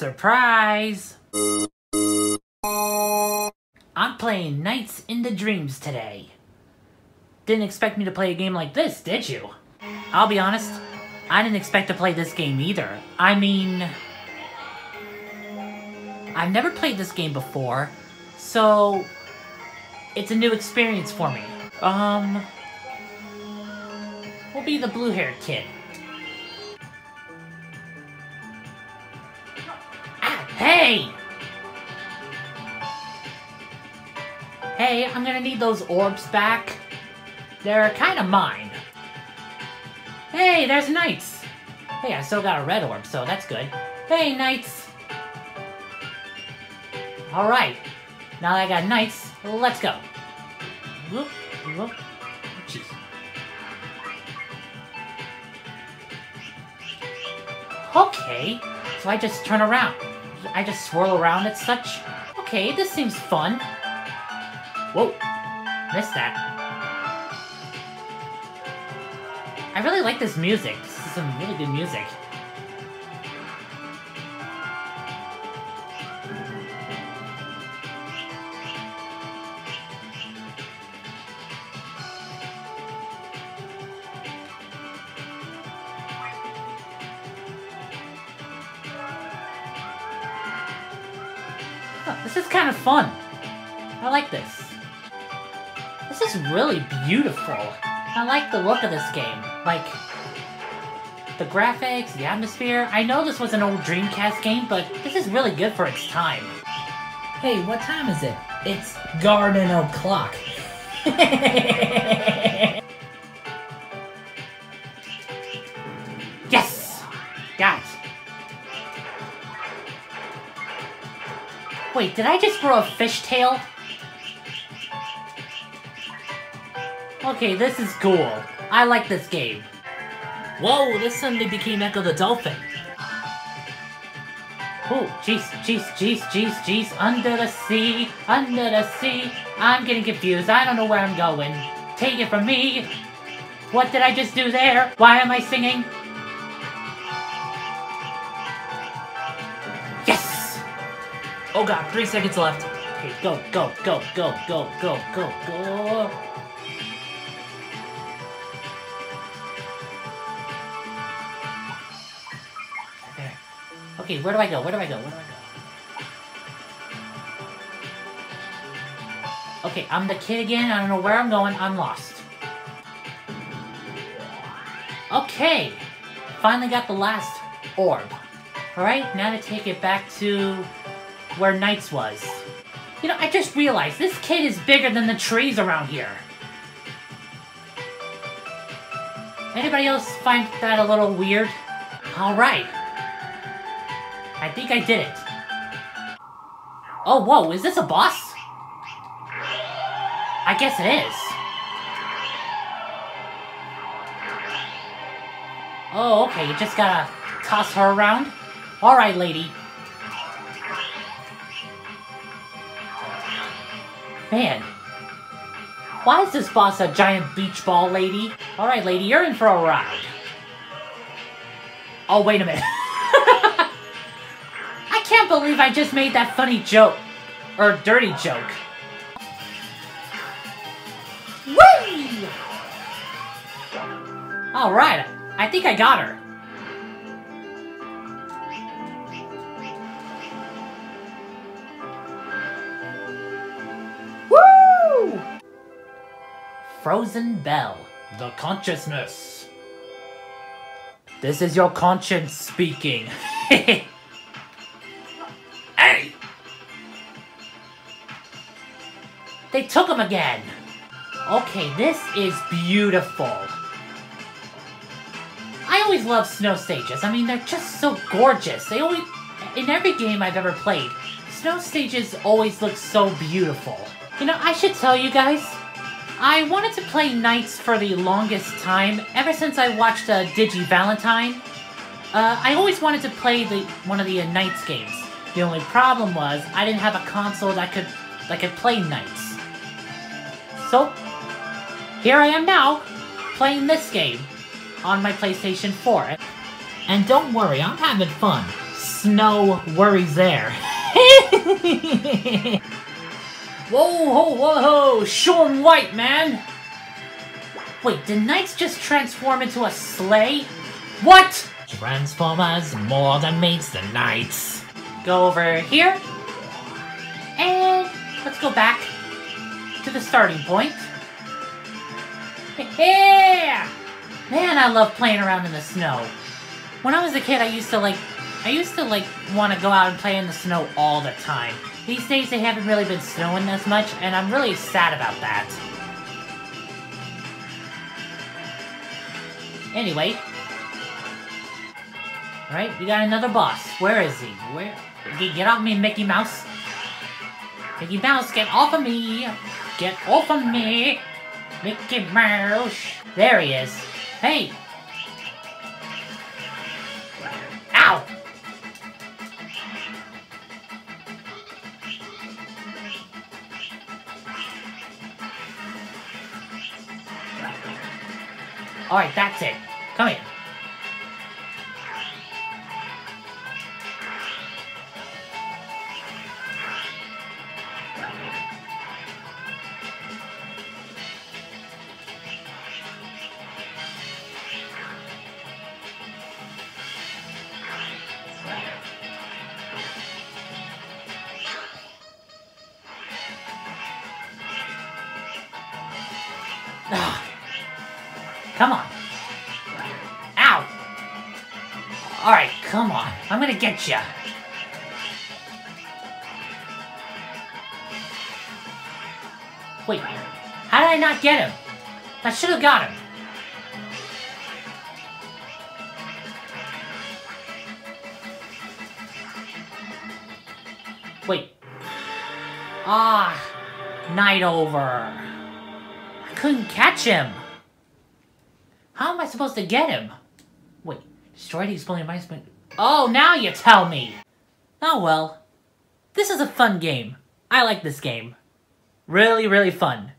Surprise! I'm playing Nights into Dreams today. Didn't expect me to play a game like this, did you? I'll be honest, I didn't expect to play this game either. I mean... I've never played this game before, so... It's a new experience for me. Um... We'll be the blue-haired kid. Hey! Hey, I'm gonna need those orbs back. They're kinda mine. Hey, there's NiGHTS! Hey, I still got a red orb, so that's good. Hey, NiGHTS! Alright, now that I got NiGHTS, let's go. Whoop, whoop. Jeez. Okay, so I just turn around. I just swirl around and such. Okay, this seems fun. Whoa, missed that. I really like this music. This is some really good music. This is kind of fun. I like this. This is really beautiful. I like the look of this game. Like, the graphics, the atmosphere. I know this was an old Dreamcast game, but this is really good for its time. Hey, what time is it? It's garden o'clock. Wait, did I just grow a fishtail? Okay, this is cool. I like this game. Whoa, this suddenly became Ecco the Dolphin. Oh, jeez, jeez, jeez, jeez, jeez, under the sea, under the sea. I'm getting confused, I don't know where I'm going. Take it from me. What did I just do there? Why am I singing? Oh god, three seconds left. Okay, go, go, go, go, go, go, go, go. Okay, where do I go? Where do I go? Where do I go? Okay, I'm the kid again. I don't know where I'm going. I'm lost. Okay. Finally got the last orb. Alright, now to take it back to where NiGHTS was. You know, I just realized this kid is bigger than the trees around here. Anybody else find that a little weird? Alright. I think I did it. Oh, whoa, is this a boss? I guess it is. Oh, okay, you just gotta toss her around? Alright, lady. Man. Why is this boss a giant beach ball lady? Alright, lady, you're in for a ride. Oh, wait a minute. I can't believe I just made that funny joke. Or dirty joke. Whee! Alright, I think I got her. Frozen Bell, the consciousness. This is your conscience speaking. hey! They took him again! Okay, this is beautiful. I always love snow stages. I mean, they're just so gorgeous. They always... In every game I've ever played, snow stages always look so beautiful. You know, I should tell you guys, I wanted to play NiGHTS for the longest time, ever since I watched uh, Digi Valentine. Uh, I always wanted to play the one of the uh, NiGHTS games. The only problem was, I didn't have a console that could, that could play NiGHTS. So, here I am now, playing this game on my PlayStation 4. And don't worry, I'm having fun. snow worries there. whoa, whoa, whoa, Shaun White, man! Wait, did NiGHTS just transform into a sleigh? What? Transformers more than meets the NiGHTS. Go over here. And let's go back to the starting point. Yeah! Man, I love playing around in the snow. When I was a kid, I used to like, I used to like want to go out and play in the snow all the time. These days, they haven't really been snowing as much, and I'm really sad about that. Anyway. Alright, we got another boss. Where is he? Where? Get, off me, Mickey Mouse. Mickey Mouse, get off of me! Get off of me! Mickey Mouse! There he is. Hey! Alright, that's it. Come here. Ah. Come on. Ow! Alright, come on. I'm gonna get you. Wait, how did I not get him? I should have got him. Wait. Ah, night over. I couldn't catch him. How am I supposed to get him? Wait, destroy the exploding mice. Oh, now you tell me! Oh well. This is a fun game. I like this game. Really, really fun.